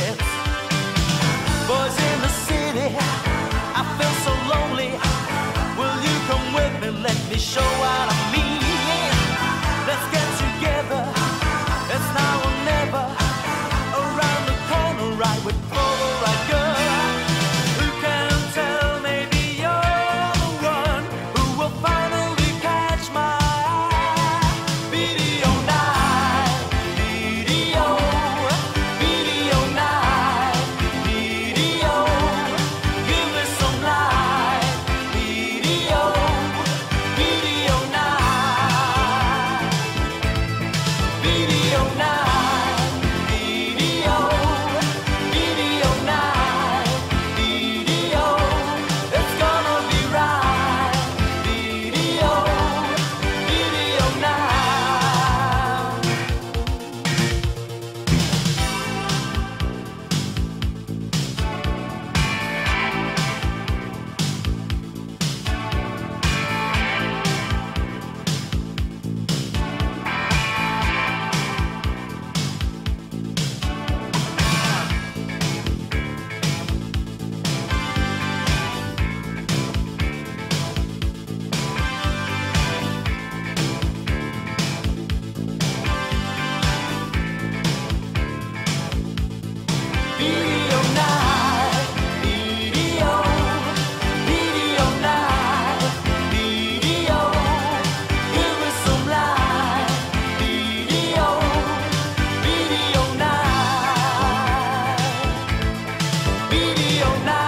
paper video now.